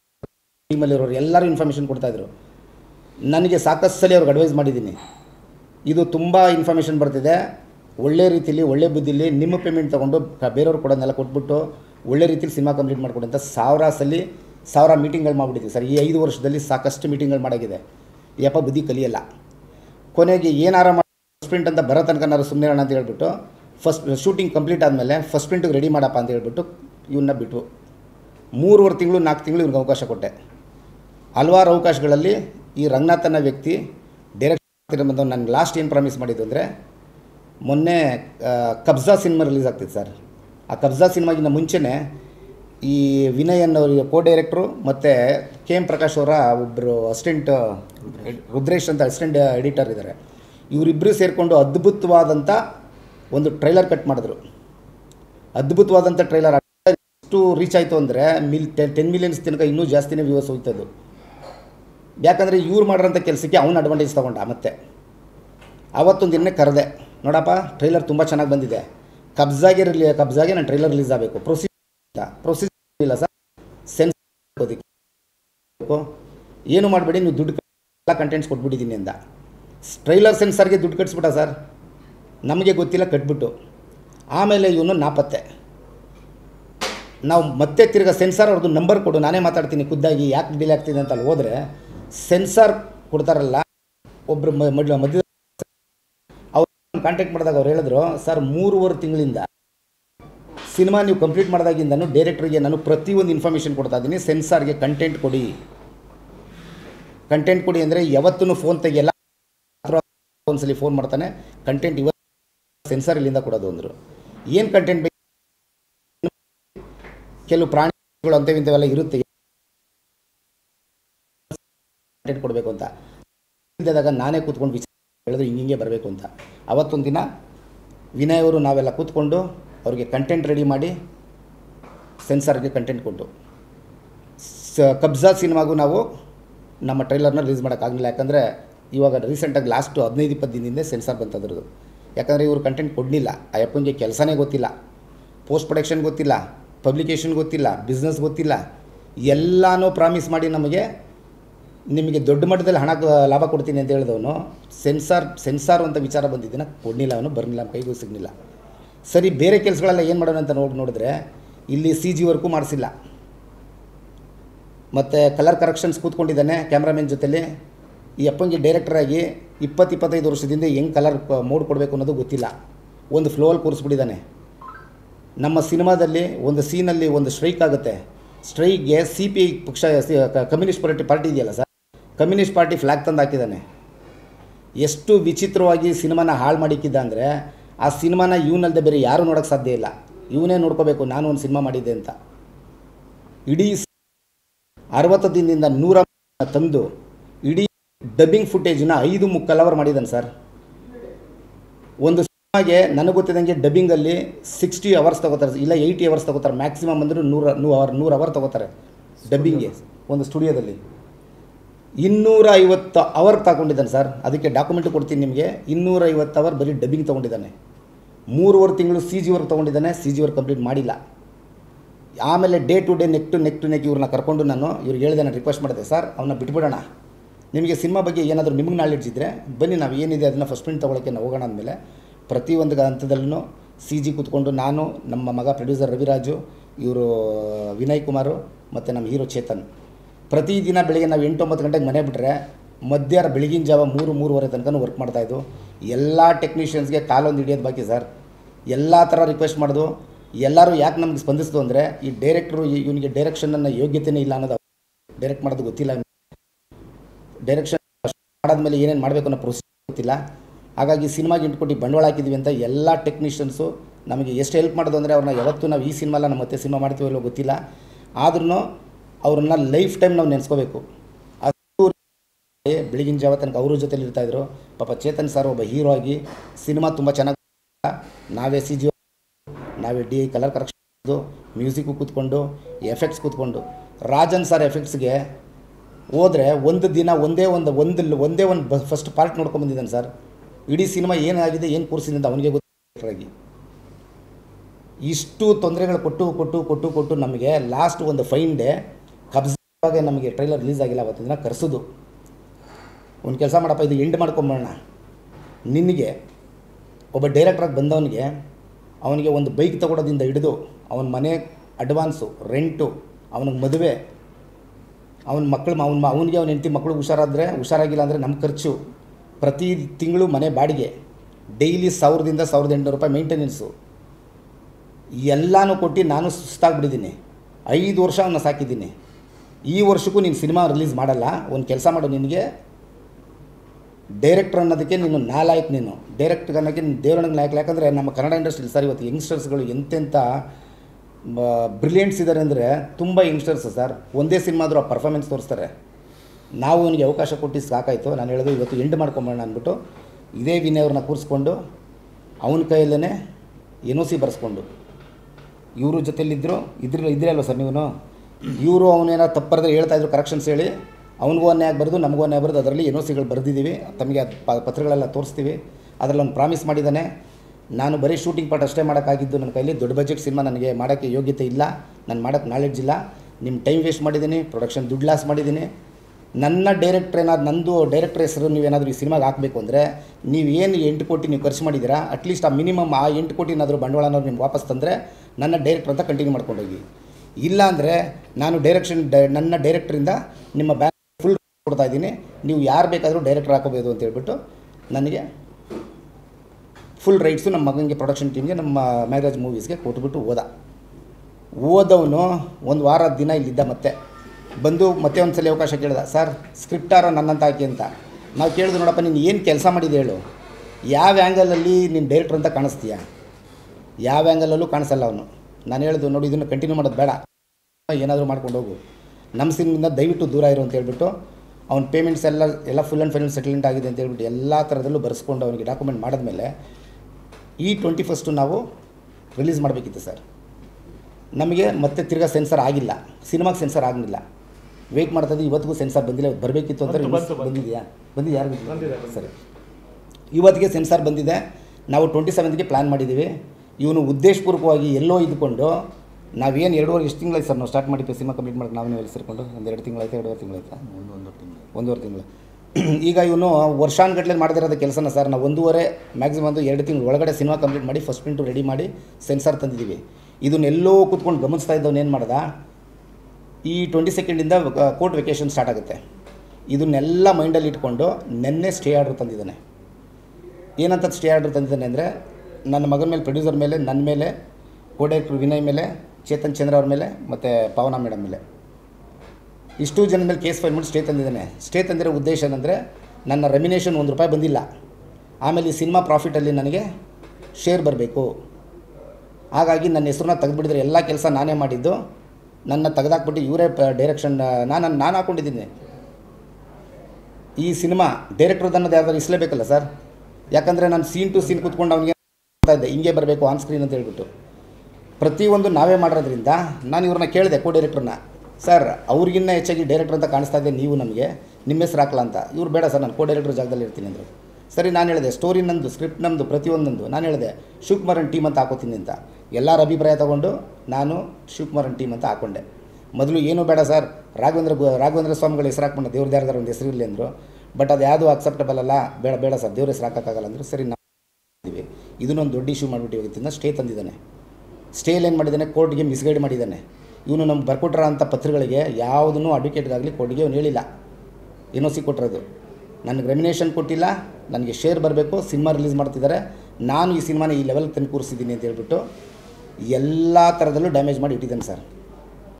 Speaker 1: ಟೀಮಲ್ಲಿರೋರು ಎಲ್ಲರೂ ಇನ್ಫಾರ್ಮೇಷನ್ ಕೊಡ್ತಾಯಿದ್ರು ನನಗೆ ಸಾಕಷ್ಟು ಸಲ ಅವ್ರಿಗೆ ಅಡ್ವೈಸ್ ಮಾಡಿದ್ದೀನಿ. ಇದು ತುಂಬ ಇನ್ಫಾರ್ಮೇಷನ್ ಬರ್ತಿದೆ. ಒಳ್ಳೆ ರೀತಿಯಲ್ಲಿ ಒಳ್ಳೆ ಬುದ್ಧಿಲಿ ನಿಮ್ಮ ಪೇಮೆಂಟ್ ತೊಗೊಂಡು ಬೇರೆಯವ್ರು ಕೊಡೋದನ್ನೆಲ್ಲ ಕೊಟ್ಬಿಟ್ಟು ಒಳ್ಳೆ ರೀತಿಲಿ ಸಿನಿಮಾ ಕಂಪ್ಲೀಟ್ ಮಾಡಿಕೊಡಿ ಅಂತ ಸಾವಿರ ಸಲ ಸಾವಿರ ಮೀಟಿಂಗ್ಗಳು ಮಾಡಿಬಿಟ್ಟಿದ್ದೀವಿ ಸರ್. ಈ ಐದು ವರ್ಷದಲ್ಲಿ ಸಾಕಷ್ಟು ಮೀಟಿಂಗ್ಗಳು ಮಾಡಾಗಿದೆ. ಯಪ್ಪ ಬುದ್ಧಿ ಕಲಿಯಲ್ಲ. ಕೊನೆಗೆ ಏನಾರ ಮಾಡಿ ಫಸ್ಟ್ ಪ್ರಿಂಟ್ ಅಂತ ಬರೋ ತನಕ ನಾನು ಸುಮ್ಮನೆ ಅಂತ ಹೇಳ್ಬಿಟ್ಟು ಫಸ್ಟ್ ಶೂಟಿಂಗ್ ಕಂಪ್ಲೀಟ್ ಆದಮೇಲೆ ಫಸ್ಟ್ ಪ್ರಿಂಟಿಗೆ ರೆಡಿ ಮಾಡಪ್ಪ ಅಂತ ಹೇಳ್ಬಿಟ್ಟು ಇವನ್ನ ಬಿಟ್ಟು ಮೂರುವರೆ ತಿಂಗಳು, ನಾಲ್ಕು ತಿಂಗಳು ಇವ್ರಿಗೆ ಅವಕಾಶ ಕೊಟ್ಟೆ. ಹಲವಾರು ಅವಕಾಶಗಳಲ್ಲಿ ಈ ರಂಗನಾಥನ ವ್ಯಕ್ತಿ ಡೈರೆಕ್ಟ್ ಬಂದು ನನಗೆ ಲಾಸ್ಟ್ ಏನು ಪ್ರಾಮಿಸ್ ಮಾಡಿದ್ದು ಅಂದರೆ, ಮೊನ್ನೆ ಕಬ್ಜಾ ಸಿನಿಮಾ ರಿಲೀಸ್ ಆಗ್ತಿತ್ತು ಸರ್. ಆ ಕಬ್ಜಾ ಸಿನಿಮಾಗಿನ ಮುಂಚೆನೇ ಈ ವಿನಯ್ ಅನ್ನೋರಿಗೆ ಕೋ ಡೈರೆಕ್ಟ್ರು ಮತ್ತು ಕೆ ಎಂ ಪ್ರಕಾಶ್ ಅವರ ಒಬ್ಬರು ಅಸಿಸ್ಟೆಂಟ್ ರುದ್ರೇಶ್ ಅಂತ ಅಸಿಸ್ಟೆಂಟ್ ಎಡಿಟರ್ ಇದ್ದಾರೆ ಇವರಿಬ್ಬರು ಸೇರಿಕೊಂಡು ಅದ್ಭುತವಾದಂಥ ಒಂದು ಟ್ರೈಲರ್ ಕಟ್ ಮಾಡಿದ್ರು. ಅದ್ಭುತವಾದಂಥ ಟ್ರೈಲರ್ ಎಷ್ಟು ರೀಚ್ ಆಯಿತು ಅಂದರೆ ಮಿಲ್ ಟೆನ್ ಮಿಲಿಯನ್ಸ್ ತನಕ ಇನ್ನೂ ಜಾಸ್ತಿನೇ ವ್ಯೂವರ್ಸ್ ಹೋಗ್ತದ್ದು ಯಾಕಂದರೆ ಇವ್ರು ಮಾಡಿರೋಂಥ ಕೆಲಸಕ್ಕೆ ಅವನು ಅಡ್ವಾಂಟೇಜ್ ತೊಗೊಂಡ ಮತ್ತೆ. ಆವತ್ತೊಂದು ದಿನ ಕರೆದೆ. ನೋಡಪ್ಪ ಟ್ರೈಲರ್ ತುಂಬ ಚೆನ್ನಾಗಿ ಬಂದಿದೆ. ಕಬ್ಜಾಗೆ ರಿಲೀ ಕಬ್ಜಾಗೆ ನಾನು ಟ್ರೈಲರ್ ರಿಲೀಸ್ ಆಗಬೇಕು. ಪ್ರೊಸೀಜರ್ ಅಂತ. ಪ್ರೊಸೀಜರ್ ಇಲ್ಲ ಸರ್. ಸೆನ್ಸ್ ಏನು ಮಾಡಬೇಡಿ, ನೀವು ದುಡ್ಡು ಎಲ್ಲ ಕಂಟೆಂಟ್ಸ್ ಕೊಟ್ಬಿಟ್ಟಿದ್ದೀನಿ ಅಂದ. ಟ್ರೈಲರ್ ಸೆನ್ಸರ್ಗೆ ದುಡ್ಡು ಕಟ್ಸ್ಬಿಟ್ಟ ಸರ್. ನಮಗೆ ಗೊತ್ತಿಲ್ಲ, ಕಟ್ಬಿಟ್ಟು. ಆಮೇಲೆ ಇವನು ನಾಪತ್ತೆ. ನಾವು ಮತ್ತೆ ತಿರ್ಗಾ ಸೆನ್ಸಾರ್ ಅವ್ರದ್ದು ನಂಬರ್ ಕೊಡು, ನಾನೇ ಮಾತಾಡ್ತೀನಿ, ಖುದ್ದಾಗಿ ಯಾಕೆ ಡಿಲೇ ಆಗ್ತಿದೆ ಅಂತ ಅಲ್ಲಿ ಹೋದರೆ ಸೆನ್ಸಾರ್ ಕೊಡ್ತಾರಲ್ಲ ಒಬ್ಬರು ಮಧ್ಯ ಅವ್ರು ಕಾಂಟ್ಯಾಕ್ಟ್ ಮಾಡಿದಾಗ ಅವ್ರು ಹೇಳಿದ್ರು, ಸರ್, ಮೂರುವರೆ ತಿಂಗಳಿಂದ ಸಿನಿಮಾ ನೀವು ಕಂಪ್ಲೀಟ್ ಮಾಡಿದಾಗಿಂದನೂ ಡೈರೆಕ್ಟ್ರಿಗೆ ನಾನು ಪ್ರತಿಯೊಂದು ಇನ್ಫಾರ್ಮೇಷನ್ ಕೊಡ್ತಾ ಇದ್ದೀನಿ. ಸೆನ್ಸಾರ್ಗೆ ಕಂಟೆಂಟ್ ಕೊಡಿ. ಕಂಟೆಂಟ್ ಕೊಡಿ ಅಂದರೆ ಯಾವತ್ತೂ ಫೋನ್ ತೆಗೆಯಲ್ಲ. ಒಂದ್ಸಲಿ ಫೋನ್ ಮಾಡ್ತಾನೆ. ಕಂಟೆಂಟ್ ಇವತ್ತು ಸೆನ್ಸಾರ್ ಇಲ್ಲಿಂದ ಕೊಡೋದು ಅಂದರು. ಏನು ಕಂಟೆಂಟ್ ಕೆಲವು ಪ್ರಾಣಿಗಳು ಅಂತೇವೆ ಇಂಥವೆಲ್ಲ ಇರುತ್ತೆ. ಕಂಟೆಂಟ್ ಕೊಡಬೇಕು ಅಂತ. ಇದ್ದಾಗ ನಾನೇ ಕೂತ್ಕೊಂಡು ವಿಚಾರ ಹೇಳಿದ್ರು ಹಿಂಗೆ ಬರಬೇಕು ಅಂತ. ಅವತ್ತೊಂದು ದಿನ ವಿನಯ್ ಅವರು ನಾವೆಲ್ಲ ಕೂತ್ಕೊಂಡು ಅವ್ರಿಗೆ ಕಂಟೆಂಟ್ ರೆಡಿ ಮಾಡಿ ಸೆನ್ಸಾರ್ಗೆ ಕಂಟೆಂಟ್ ಕೊಟ್ಟು. ಸ, ಕಬ್ಜಾ ಸಿನಿಮಾಗೂ ನಾವು ನಮ್ಮ ಟ್ರೈಲರ್ನ ರಿಲೀಸ್ ಮಾಡೋಕ್ಕಾಗಲಿಲ್ಲ ಯಾಕಂದರೆ ಇವಾಗ ರೀಸೆಂಟಾಗಿ ಲಾಸ್ಟು ಹದಿನೈದು, ಇಪ್ಪತ್ತು ದಿನದಿಂದ ಸೆನ್ಸಾರ್ ಬಂತದ್ರದ್ದು ಯಾಕಂದರೆ ಇವರು ಕಂಟೆಂಟ್ ಕೊಡಲಿಲ್ಲ. ಆ ಅಪ್ಪನಿಗೆ ಕೆಲಸನೇ ಗೊತ್ತಿಲ್ಲ. ಪೋಸ್ಟ್ ಪ್ರೊಡಕ್ಷನ್ ಗೊತ್ತಿಲ್ಲ. ಪಬ್ಲಿಕೇಶನ್ ಗೊತ್ತಿಲ್ಲ. ಬಿಸ್ನೆಸ್ ಗೊತ್ತಿಲ್ಲ. ಎಲ್ಲನೂ ಪ್ರಾಮಿಸ್ ಮಾಡಿ ನಮಗೆ ನಿಮಗೆ ದೊಡ್ಡ ಮಟ್ಟದಲ್ಲಿ ಹಣ, ಲಾಭ ಕೊಡ್ತೀನಿ ಅಂತ ಹೇಳಿದವನು ಸೆನ್ಸಾರ್ ಸೆನ್ಸಾರ್ ಅಂತ ವಿಚಾರ ಬಂದಿದ್ದನ್ನು ಕೊಡಲಿಲ್ಲ ಅವನು, ಬರಲಿಲ್ಲ ಕೈಗೂ ಸಿಗಲಿಲ್ಲ. ಸರಿ, ಬೇರೆ ಕೆಲಸಗಳೆಲ್ಲ ಏನು ಮಾಡೋಣ ಅಂತ ನೋಡಿ, ನೋಡಿದ್ರೆ ಇಲ್ಲಿ ಸಿ ಜಿ ವರ್ಕು ಮಾಡಿಸಿಲ್ಲ. ಮತ್ತು ಕಲರ್ ಕರೆಕ್ಷನ್ಸ್ ಕೂತ್ಕೊಂಡಿದ್ದಾನೆ ಕ್ಯಾಮ್ರಾಮನ್ ಜೊತೆಲಿ. ಈ ಅಪ್ಪಂಗೆ ಡೈರೆಕ್ಟರಾಗಿ ಇಪ್ಪತ್ತು ಇಪ್ಪತ್ತೈದು ವರ್ಷದಿಂದ ಹೆಂಗೆ ಕಲರ್ ಮೋಡ್ ಕೊಡಬೇಕು ಅನ್ನೋದು ಗೊತ್ತಿಲ್ಲ. ಒಂದು ಫ್ಲೋವಲ್ಲಿ ಕೂರಿಸ್ಬಿಟ್ಟಿದ್ದಾನೆ. ನಮ್ಮ ಸಿನಿಮಾದಲ್ಲಿ ಒಂದು ಸೀನಲ್ಲಿ ಒಂದು ಸ್ಟ್ರೈಕ್ ಆಗುತ್ತೆ. ಸ್ಟ್ರೈಕ್ಗೆ ಸಿ ಪಿ ಐ ಪಕ್ಷ ಕಮ್ಯುನಿಸ್ಟ್ ಪಾರ್ಟಿ ಪಾರ್ಟಿ ಇದೆಯಲ್ಲ ಸರ್ ಕಮ್ಯುನಿಸ್ಟ್ ಪಾರ್ಟಿ ಫ್ಲ್ಯಾಗ್ ತಂದು ಹಾಕಿದ್ದಾನೆ. ಎಷ್ಟು ವಿಚಿತ್ರವಾಗಿ ಸಿನಿಮಾನ ಹಾಳು ಮಾಡಿಕ್ಕಿದ್ದ ಅಂದರೆ ಆ ಸಿನಿಮಾನ ಇವನಲ್ಲದೆ ಬೇರೆ ಯಾರೂ ನೋಡೋಕ್ಕೆ ಸಾಧ್ಯ ಇಲ್ಲ. ಇವನೇ ನೋಡ್ಕೋಬೇಕು, ನಾನು ಒಂದು ಸಿನಿಮಾ ಮಾಡಿದ್ದೆ ಅಂತ. ಇಡೀ ಅರವತ್ತು ದಿನದಿಂದ ನೂರ ತಂದು ಇಡೀ ಡಬ್ಬಿಂಗ್ ಫುಟೇಜ್ನ ಐದು ಮುಕ್ಕಾಲು ಅವರ್ ಮಾಡಿದ್ದಾನೆ ಸರ್. ಒಂದು ಸಿನಿಮಾಗೆ ನನಗೆ ಗೊತ್ತಿದ್ದಂಗೆ ಡಬ್ಬಿಂಗಲ್ಲಿ ಸಿಕ್ಸ್ಟಿ ಅವರ್ಸ್ ತಗೋತಾರೆ, ಇಲ್ಲ ಏಯ್ಟಿ ಅವರ್ಸ್ ತಗೋತಾರೆ ಮ್ಯಾಕ್ಸಿಮಮ್ ಅಂದರೆ ನೂರ, ನೂರು ಅವರ್ ನೂರು ಅವರ್ ತೊಗೋತಾರೆ ಡಬ್ಬಿಂಗ್ಗೆ ಒಂದು ಸ್ಟುಡಿಯೋದಲ್ಲಿ ಇನ್ನೂರ ಐವತ್ತು ಅವರ್ ತಗೊಂಡಿದ್ದಾನೆ ಸರ್. ಅದಕ್ಕೆ ಡಾಕ್ಯುಮೆಂಟ್ ಕೊಡ್ತೀನಿ ನಿಮಗೆ, ಇನ್ನೂರ ಐವತ್ತು ಅವರ್ ಬರೀ ಡಬ್ಬಿಂಗ್ ತೊಗೊಂಡಿದ್ದಾನೆ. ಮೂರುವರೆ ತಿಂಗಳು ಸಿ ಜಿ ವರ್ಕ್ ತೊಗೊಂಡಿದ್ದಾನೆ ಸಿ ಜಿ ವರ್ಕ್ ಕಂಪ್ಲೀಟ್ ಮಾಡಿಲ್ಲ. ಆಮೇಲೆ day to day neck to neck to neck ಇವ್ರನ್ನ ಕರ್ಕೊಂಡು ನಾನು ಇವ್ರಿಗೆ ಹೇಳಿದೆ, ನಾನು ರಿಕ್ವೆಸ್ಟ್ ಮಾಡಿದೆ ಸರ್ ಅವನ್ನ ಬಿಟ್ಬಿಡೋಣ. ನಿಮಗೆ ಸಿನಿಮಾ ಬಗ್ಗೆ ಏನಾದರೂ ನಿಮಗೆ ನಾಲೆಡ್ಜ್ ಇದ್ದರೆ ಬನ್ನಿ, ನಾವು ಏನಿದೆ ಅದನ್ನು ಫಸ್ಟ್ ಪ್ರಿಂಟ್ ತೊಗೊಳಕ್ಕೆ ನಾವು ಹೋಗೋಣ ಅಂದಮೇಲೆ ಪ್ರತಿಯೊಂದು ಹಂತದಲ್ಲೂ ಸಿ ಜಿ ಕೂತ್ಕೊಂಡು ನಾನು, ನಮ್ಮ ಮಗ ಪ್ರೊಡ್ಯೂಸರ್ ರವಿರಾಜು, ಇವರು ವಿನಯ್ ಕುಮಾರು ಮತ್ತು ನಮ್ಮ ಹೀರೋ ಚೇತನ್ ಪ್ರತಿದಿನ ಬೆಳಿಗ್ಗೆ ನಾವು ಎಂಟು ಒಂಬತ್ತು ಗಂಟೆಗೆ ಮನೆ ಬಿಟ್ಟರೆ ಮಧ್ಯಾಹ್ನ ಬೆಳಗಿನ ಜಾವ ಮೂರು, ಮೂರುವರೆ ತನಕ ವರ್ಕ್ ಮಾಡ್ತಾಯಿದ್ದು ಎಲ್ಲ ಟೆಕ್ನಿಷಿಯನ್ಸ್ಗೆ ಕಾಲೊಂದು ಹಿಡಿಯೋದು ಬಾಕಿ ಸರ್. ಎಲ್ಲ ಥರ ರಿಕ್ವೆಸ್ಟ್ ಮಾಡೋದು. ಎಲ್ಲರೂ ಯಾಕೆ ನಮ್ಗೆ ಸ್ಪಂದಿಸ್ತು ಅಂದರೆ, ಈ ಡೈರೆಕ್ಟ್ರು ಇವನಿಗೆ ಡೈರೆಕ್ಷನನ್ನು ಯೋಗ್ಯತೆನೇ ಇಲ್ಲ ಅನ್ನೋದು ಡೈರೆಕ್ಟ್ ಮಾಡೋದು ಗೊತ್ತಿಲ್ಲ ಡೈರೆಕ್ಷನ್ ಮಾಡಾದ್ಮೇಲೆ ಏನೇನು ಮಾಡಬೇಕು ಅನ್ನೋ ಪ್ರೊಸೀಜರ್ ಗೊತ್ತಿಲ್ಲ. ಹಾಗಾಗಿ ಸಿನಿಮಾಗೆ ಇಟ್ಕೊಟ್ಟು ಬಂಡವಾಳ ಹಾಕಿದ್ವಿ ಅಂತ ಎಲ್ಲ ಟೆಕ್ನಿಷಿಯನ್ಸು ನಮಗೆ ಎಷ್ಟು ಹೆಲ್ಪ್ ಮಾಡೋದು ಅಂದರೆ ಅವ್ರನ್ನ ಯಾವತ್ತೂ ನಾವು ಈ ಸಿನಿಮಾಲ ನಮ್ಮ ಮತ್ತೆ ಸಿನಿಮಾ ಮಾಡ್ತೀವೋ ಇಲ್ಲವೋ ಗೊತ್ತಿಲ್ಲ. ಆದ್ರೂ ಅವ್ರನ್ನ ಲೈಫ್ ಟೈಮ್ ನಾವು ನೆನೆಸ್ಕೋಬೇಕು. ಬೆಳಗಿನ ಜಾವ ತನಕ ಅವರ ಜೊತೆಲಿ ಇರ್ತಾಯಿದ್ರು ಪಾಪ ಚೇತನ್ ಸರ್ ಒಬ್ಬ ಹೀರೋ ಆಗಿ ಸಿನಿಮಾ ತುಂಬ ಚೆನ್ನಾಗಿ ನಾವೇ ಸಿ ಜಿ ನಾವೇ ಡಿ ಕಲರ್ ಕರೆಕ್ಷನ್ ಮ್ಯೂಸಿಕ್ಕು ಕೂತ್ಕೊಂಡು ಎಫೆಕ್ಟ್ಸ್ ಕೂತ್ಕೊಂಡು. ರಾಜನ್ ಸರ್ ಎಫೆಕ್ಟ್ಸ್ಗೆ ಹೋದರೆ ಒಂದು ದಿನ ಒಂದೇ ಒಂದು ಒಂದು, ಒಂದೇ ಒಂದು ಫಸ್ಟ್ ಪಾರ್ಟ್ ನೋಡ್ಕೊಂಬಂದಿದ್ದಾನೆ ಸರ್ ಇಡೀ ಸಿನಿಮಾ ಏನಾಗಿದೆ ಏನು ಕೂರಿಸಿದೆ ಅಂತ ಅವನಿಗೆ ಗೊತ್ತಾಗಿ ಇಷ್ಟು ತೊಂದರೆಗಳು ಕೊಟ್ಟು ಕೊಟ್ಟು ಕೊಟ್ಟು ಕೊಟ್ಟು ನಮಗೆ ಲಾಸ್ಟ್ ಒಂದು ಫೈನ್ ಡೇ ಕಬ್ಜಾಗೆ ನಮಗೆ ಟ್ರೈಲರ್ ರಿಲೀಸ್ ಆಗಿಲ್ಲ ಅವತ್ತಿನ ಕರೆಸೋದು. ಒಂದು ಕೆಲಸ ಮಾಡಪ್ಪ, ಇದು ಎಂಡ್ ಮಾಡ್ಕೊಂಬೋಣ ನಿನಗೆ ಒಬ್ಬ ಡೈರೆಕ್ಟ್ರಾಗಿ ಬಂದವನಿಗೆ ಅವನಿಗೆ ಒಂದು ಬೈಕ್ ತಗೊಳೋದಿಂದ ಹಿಡಿದು ಅವನ ಮನೆ ಅಡ್ವಾನ್ಸು ರೆಂಟು ಅವನಿಗೆ ಮದುವೆ, ಅವನ ಮಕ್ಕಳು ಅವನ ಅವನಿಗೆ ಅವನ ಹೆಂಡತಿ ಮಕ್ಕಳು ಹುಷಾರಾದರೆ, ಹುಷಾರಾಗಿಲ್ಲ ಅಂದರೆ ನಮ್ಮ ಖರ್ಚು. ಪ್ರತಿ ತಿಂಗಳು ಮನೆ ಬಾಡಿಗೆ. ಡೈಲಿ ಸಾವಿರದಿಂದ ಸಾವಿರದ ಎಂಟುನೂರು ರೂಪಾಯಿ ಮೇಂಟೆನೆನ್ಸು ಎಲ್ಲನೂ ಕೊಟ್ಟು ನಾನು ಸುಸ್ತಾಗ್ಬಿಟ್ಟಿದ್ದೀನಿ. ಐದು ವರ್ಷ ಅವನ್ನ ಸಾಕಿದ್ದೀನಿ. ಈ ವರ್ಷಕ್ಕೂ ನೀನು ಸಿನಿಮಾ ರಿಲೀಸ್ ಮಾಡಲ್ಲ, ಒಂದು ಕೆಲಸ ಮಾಡು ನಿನಗೆ. ಡೈರೆಕ್ಟ್ರ್ ಅನ್ನೋದಕ್ಕೆ ನೀನು ನಾಲಾಯಕ್ ನೀನು. ಡೈರೆಕ್ಟರ್ ಅನ್ನೋಕ್ಕೆ ನೀನು ದೇವರನಿಗೆ ಲಾಯಕ್ ಯಾಕಂದರೆ ನಮ್ಮ ಕನ್ನಡ ಇಂಡಸ್ಟ್ರಿ ಸರ್ ಇವತ್ತು ಯಂಗ್ಸ್ಟರ್ಸ್ಗಳು ಎಂತೆಂಥ ಬ್ರಿಲಿಯಂಟ್ಸ್ ಇದ್ದಾರೆ ಅಂದರೆ ತುಂಬ ಯಂಗ್ಸ್ಟರ್ಸ್ ಸರ್. ಒಂದೇ ಸಿನಿಮಾದರೂ ಆ ಪರ್ಫಾರ್ಮೆನ್ಸ್ ತೋರಿಸ್ತಾರೆ. ನಾವು ಅವನಿಗೆ ಅವಕಾಶ ಕೊಟ್ಟು ಸಾಕಾಯಿತು ನಾನು ಹೇಳೋದು ಇವತ್ತು ಎಂಡ್ ಮಾಡ್ಕೊಂಬೋಣ ಅಂದ್ಬಿಟ್ಟು ಇದೇ ವಿನಯವ್ರನ್ನ ಕೂರಿಸ್ಕೊಂಡು ಅವನ ಕೈಯಲ್ಲೇ ಎನ್ ಒ ಸಿ ಬರೆಸ್ಕೊಂಡು. ಇವರು ಜೊತೆಯಲ್ಲಿದ್ದರು ಇದ್ರ, ಇದ್ರೇ ಅಲ್ವ ಸರ್ ನೀವು ಇವರು ಅವನೇನಾದ್ರು ತಪ್ಪರದ್ರೆ ಹೇಳ್ತಾಯಿದ್ರು ಕರೆಕ್ಷನ್ಸ್ ಹೇಳಿ. ಅವನಿಗೂ ಅನ್ಯಾಯ ಬರೆದು, ನಮಗೂ ಅನ್ಯಾಯ ಬರೆದು, ಅದರಲ್ಲಿ ಸಿಗಳು ಬರೆದಿದ್ದೀವಿ. ತಮಗೆ ಅದು ಪತ್ರಗಳೆಲ್ಲ ತೋರಿಸ್ತೀವಿ. ಅದರಲ್ಲಿ ಅವ್ನು ಪ್ರಾಮಿಸ್ ಮಾಡಿದ್ದಾನೆ. ನಾನು ಬರೀ ಶೂಟಿಂಗ್ ಪಾರ್ಟ್ ಅಷ್ಟೇ ಮಾಡೋಕ್ಕಾಗಿದ್ದು ನನ್ನ ಕೈಲಿ, ದೊಡ್ಡ ಬಜೆಟ್ ಸಿನಿಮಾ ನನಗೆ ಮಾಡೋಕ್ಕೆ ಯೋಗ್ಯತೆ ಇಲ್ಲ. ನಾನು ಮಾಡೋಕ್ಕೆ ನಾಲೆಡ್ಜ್ ಇಲ್ಲ. ನಿಮ್ಮ ಟೈಮ್ ವೇಸ್ಟ್ ಮಾಡಿದ್ದೀನಿ ಪ್ರೊಡಕ್ಷನ್ ದುಡ್ಡು ಲಾಸ್ ಮಾಡಿದ್ದೀನಿ. ನನ್ನ ಡೈರೆಕ್ಟ್ರ್ ಏನಾದ್ರು ನಂದು ಡೈರೆಕ್ಟ್ರ್ ಹೆಸರು ನೀವೇನಾದರೂ ಈ ಸಿನಿಮಾಗೆ ಹಾಕಬೇಕು ಅಂದರೆ, ನೀವು ಏನು ಎಂಟು ಕೋಟಿ ನೀವು ಖರ್ಚು ಮಾಡಿದ್ದೀರಾ ಅಟ್ಲೀಸ್ಟ್ ಆ ಮಿನಿಮಮ್ ಆ ಎಂಟು ಕೋಟಿನಾದರೂ ಬಂಡವಾಳನ ನಿಮ್ಗೆ ವಾಪಸ್ ತಂದರೆ, ನನ್ನ ಡೈರೆಕ್ಟ್ರ್ ಅಂತ ಕಂಟಿನ್ಯೂ ಮಾಡ್ಕೊಂಡೋಗಿ ಇಲ್ಲ ಅಂದರೆ, ನಾನು ಡೈರೆಕ್ಷನ್ ನನ್ನ ಡೈರೆಕ್ಟ್ರಿಂದ ನಿಮ್ಮ ಬ್ಯಾಂಕ್ ಕೊಡ್ತಾ ಇದ್ದೀನಿ. ನೀವು ಯಾರು ಬೇಕಾದರೂ ಡೈರೆಕ್ಟರ್ ಹಾಕೋಬೋದು ಅಂತ ಹೇಳ್ಬಿಟ್ಟು ನನಗೆ ಫುಲ್ ರೈಟ್ಸು ನಮ್ಮ ಮಗನಿಗೆ ಪ್ರೊಡಕ್ಷನ್ ಟೀಮ್ಗೆ ನಮ್ಮ ಮ್ಯಾರೇಜ್ ಮೂವೀಸ್ಗೆ ಕೊಟ್ಬಿಟ್ಟು ಓದ. ಓದವನು ಒಂದು ವಾರ ದಿನ ಇಲ್ಲಿದ್ದ ಮತ್ತೆ. ಬಂದು ಮತ್ತೆ ಒಂದು ಸಲ ಅವಕಾಶ ಕೇಳಿದ, ಸರ್ ಸ್ಕ್ರಿಪ್ಟಾರ ನನ್ನಂತ ಹಾಕಿ ಅಂತ. ನಾವು ಕೇಳಿದ್ರು ನೋಡಪ್ಪ, ನೀನು ಏನು ಕೆಲಸ ಮಾಡಿದೆ ಹೇಳು. ಯಾವ ಆ್ಯಂಗಲಲ್ಲಿ ನೀನು ಡೈರೆಕ್ಟ್ರ್ ಅಂತ ಕಾಣಿಸ್ತೀಯ? ಯಾವ ಆ್ಯಂಗಲಲ್ಲೂ ಕಾಣಿಸಲ್ಲ ಅವನು. ನಾನು ಹೇಳಿದ್ದು ನೋಡಿ, ಇದನ್ನು ಕಂಟಿನ್ಯೂ ಮಾಡೋದು ಬೇಡ. ಏನಾದರೂ ಮಾಡ್ಕೊಂಡು ಹೋಗು. ನಮ್ಮ ಸಿನಿಮಿಂದ ದಯವಿಟ್ಟು ದೂರ ಇರು ಅಂತ ಹೇಳ್ಬಿಟ್ಟು ಅವ್ನ ಪೇಮೆಂಟ್ಸ್ ಎಲ್ಲ ಎಲ್ಲ ಫುಲ್ ಆ್ಯಂಡ್ ಫೈನಲ್ ಸೆಟಲ್ಮೆಂಟ್ ಆಗಿದೆ ಅಂತ ಹೇಳ್ಬಿಟ್ಟು ಎಲ್ಲ ಥರದಲ್ಲೂ ಬರೆಸ್ಕೊಂಡು ಅವನಿಗೆ ಡಾಕ್ಯುಮೆಂಟ್ ಮಾಡಿದ್ಮೇಲೆ ಈ ಟ್ವೆಂಟಿ ಫಸ್ಟು ನಾವು ರಿಲೀಸ್ ಮಾಡಬೇಕಿತ್ತು ಸರ್ ನಮಗೆ ಮತ್ತೆ ತಿರ್ಗಾ ಸೆನ್ಸರ್ ಆಗಿಲ್ಲ. ಸಿನಿಮಾಗೆ ಸೆನ್ಸರ್ ಆಗಲಿಲ್ಲ. ವೇಟ್ ಮಾಡ್ತದೆ ಇವತ್ತಿಗೂ ಸೆನ್ಸರ್ ಬಂದಿಲ್ಲ. ಬರಬೇಕಿತ್ತು ಅಂತ. ಬಂದಿದೆಯಾ? ಬಂದಿದೆ ಯಾರು. ಸರಿ. ಇವತ್ತಿಗೆ ಸೆನ್ಸಾರ್ ಬಂದಿದೆ. ನಾವು ಟ್ವೆಂಟಿ ಸೆವೆಂತ್ಗೆ ಪ್ಲ್ಯಾನ್ ಮಾಡಿದ್ದೀವಿ ಇವನು ಉದ್ದೇಶಪೂರ್ವಕವಾಗಿ ಎಲ್ಲೋ ಇದ್ಕೊಂಡು ನಾವೇನು ಎರಡೂವರೆ ಎಷ್ಟು ತಿಂಗಳಾಯ್ತು ಸರ್ ನಾವು ಸ್ಟಾರ್ಟ್ ಮಾಡಿ ಸಿನಿಮಾ ಕಂಪ್ಲೀಟ್ ಮಾಡಿ ನಾವು ಎಲ್ಲಿ ಸೇರಿಕೊಂಡು? (clears throat) ಒಂದು ಎರಡು ತಿಂಗಳಾಯ್ತು ಎರಡೂವರೆ ತಿಂಗಳಾಯ್ತಾ? ಒಂದೂವರೆ ತಿಂಗಳು. ಈಗ ಇವನು ವರ್ಷಾನುಗಟ್ಲೆ ಮಾಡದಿರೋದ ಕೆಲಸನ ಸರ್ ನಾವು ಒಂದೂವರೆ ಮ್ಯಾಕ್ಸಿಮಮ್ ಒಂದು ಎರಡು ತಿಂಗಳು ಒಳಗಡೆ ಸಿನಿಮಾ ಕಂಪ್ಲೀಟ್ ಮಾಡಿ ಫಸ್ಟ್ ಪ್ರಿಂಟು ರೆಡಿ ಮಾಡಿ ಸೆನ್ಸಾರ್ ತಂದಿದ್ದೀವಿ ಇದನ್ನೆಲ್ಲೋ ಕೂತ್ಕೊಂಡು ಗಮನಿಸ್ತಾ ಇದ್ದವನು ಏನು ಮಾಡ್ದ? ಈ ಟ್ವೆಂಟಿ ಸೆಕೆಂಡಿಂದ ಕೋರ್ಟ್ ವೆಕೇಷನ್ ಸ್ಟಾರ್ಟ್ ಆಗುತ್ತೆ. ಇದನ್ನೆಲ್ಲ ಮೈಂಡಲ್ಲಿ ಇಟ್ಕೊಂಡು ನೆನ್ನೆ ಸ್ಟೇ ಆರ್ಡ್ರ್ ತಂದಿದ್ದಾನೆ. ಏನಂತ ಸ್ಟೇ ಆರ್ಡ್ರ್ ತಂದಿದ್ದಾನೆ ಅಂದರೆ ನನ್ನ ಮಗನ ಮೇಲೆ ಪ್ರೊಡ್ಯೂಸರ್ ಮೇಲೆ ನನ್ನ ಮೇಲೆ ಕೋಡೆ ವಿನಯ್ ಮೇಲೆ ಚೇತನ್ ಚಂದ್ರ ಅವ್ರ ಮೇಲೆ ಮತ್ತು ಪವನ ಮೇಡಮ್ ಮೇಲೆ. ಇಷ್ಟು ಜನ ಮೇಲೆ ಕೇಸ್ ಫೈಲ್ ಮಾಡಿ ಸ್ಟೇ ತಂದಿದ್ದಾನೆ. ಸ್ಟೇ ತಂದಿರೋ ಉದ್ದೇಶ ಏನಂದರೆ, ನನ್ನ ರೆಮಿನೇಷನ್ ಒಂದು ರೂಪಾಯಿ ಬಂದಿಲ್ಲ. ಆಮೇಲೆ ಈ ಸಿನಿಮಾ ಪ್ರಾಫಿಟಲ್ಲಿ ನನಗೆ ಶೇರ್ ಬರಬೇಕು. ಹಾಗಾಗಿ ನನ್ನ ಹೆಸ್ರನ್ನ ತೆಗೆದುಬಿಟ್ಟಿದ್ರೆ ಎಲ್ಲ ಕೆಲಸ ನಾನೇ ಮಾಡಿದ್ದು. ನನ್ನ ತೆಗೆದಾಕ್ಬಿಟ್ಟು ಇವರೇ ಡೈರೆಕ್ಷನ್ ನಾನು ನಾನು ಹಾಕ್ಕೊಂಡಿದ್ದೀನಿ ಈ ಸಿನಿಮಾ ಅನ್ನೋದು ಯಾವ್ದಾದ್ರು ಇಸ್ಲೇಬೇಕಲ್ಲ ಸರ್? ಯಾಕಂದರೆ ನಾನು ಸೀನ್ ಟು ಸೀನ್ ಕೂತ್ಕೊಂಡು ಅವನಿಗೆ ಇದ್ದೆ? ಹಿಂಗೆ ಬರಬೇಕು ಆನ್ ಸ್ಕ್ರೀನ್ ಅಂತ ಹೇಳ್ಬಿಟ್ಟು. ಪ್ರತಿಯೊಂದು ನಾವೇ ಮಾಡಿರೋದ್ರಿಂದ ನಾನು ಇವ್ರನ್ನ ಕೇಳಿದೆ ಕೋ ಡೈರೆಕ್ಟ್ರನ್ನ ಸರ್, ಅವ್ರಿಗಿನ್ನ ಹೆಚ್ಚಾಗಿ ಡೈರೆಕ್ಟರ್ ಅಂತ ಕಾಣಿಸ್ತಾ ಇದೆ ನೀವು ನಮಗೆ. ನಿಮ್ಮ ಹೆಸ್ರು ಹಾಕಲ್ಲ ಅಂತ. ಇವ್ರು ಬೇಡ ಸರ್, ನಾನು ಕೋ ಡೈರೆಕ್ಟ್ರ್ ಜಾಗದಲ್ಲಿ ಇರ್ತೀನಿ ಅಂದರು. ಸರಿ, ನಾನು ಹೇಳಿದೆ ಸ್ಟೋರಿ ನಂದು ಸ್ಕ್ರಿಪ್ಟ್ ನಮ್ಮದು ಪ್ರತಿಯೊಂದೊಂದು ನಾನು ಹೇಳಿದೆ, ಶಿವಕುಮಾರನ್ ಟೀಮ್ ಅಂತ ಹಾಕೋತೀನಿ ಅಂತ. ಎಲ್ಲರ ಅಭಿಪ್ರಾಯ ತಗೊಂಡು ನಾನು ಶಿವಕುಮಾರನ್ ಟೀಮ್ ಅಂತ ಹಾಕೊಂಡೆ. ಮೊದಲು ಏನೂ ಬೇಡ ಸರ್, ರಾಘವೇಂದ್ರ ರಾಘವೇಂದ್ರ ಸ್ವಾಮಿಗಳ ಹೆಸರು ಹಾಕ್ಕೊಂಡು ದೇವ್ರದ್ದು ಯಾರ್ದಾರು ಒಂದು ಹೆಸರು ಇರಲಿ ಅಂದರು. ಬಟ್ ಅದು ಯಾವುದೂ ಅಕ್ಸೆಪ್ಟಬಲ್ ಅಲ್ಲ, ಬೇಡ ಬೇಡ ಸರ್, ದೇವ್ರ ಹೆಸರು ಹಾಕೋಕ್ಕಾಗಲ್ಲ ಅಂದರು. ಸರಿ, ನಾವು ಇದನ್ನೊಂದು ದೊಡ್ಡ ಇಶ್ಯೂ ಮಾಡಿಬಿಟ್ಟು ಇವತ್ತಿಂದ ಸ್ಟೇ ತಂದಿದ್ದಾನೆ. ಸ್ಟೇಲ್ ಏನು ಮಾಡಿದ್ದಾನೆ? ಕೋರ್ಟ್ಗೆ ಮಿಸ್ಗೈಡ್ ಮಾಡಿದ್ದಾನೆ. ಇವನು ನಮ್ಗೆ ಬರ್ಕೊಟ್ರ ಅಂಥ ಪತ್ರಗಳಿಗೆ ಯಾವುದನ್ನು ಅಡ್ವೊಕೇಟ್ಗಾಗಲಿ ಕೋರ್ಟ್ಗೆ ಅವ್ನು ಹೇಳಿಲ್ಲ. ಎನ್ ಒ ಸಿ ಕೊಟ್ಟಿರೋದು ನನಗೆ ರೆಮಿನೇಷನ್ ಕೊಟ್ಟಿಲ್ಲ, ನನಗೆ ಶೇರ್ ಬರಬೇಕು ಸಿನಿಮಾ ರಿಲೀಸ್ ಮಾಡ್ತಿದ್ದಾರೆ. ನಾನು ಈ ಸಿನಿಮಾನ ಈ ಲೆವೆಲ್ ತಂದು ಕೂರಿಸಿದ್ದೀನಿ ಅಂತ ಹೇಳ್ಬಿಟ್ಟು ಎಲ್ಲ ಥರದಲ್ಲೂ ಡ್ಯಾಮೇಜ್ ಮಾಡಿ ಇಟ್ಟಿದ್ದೇನೆ ಸರ್.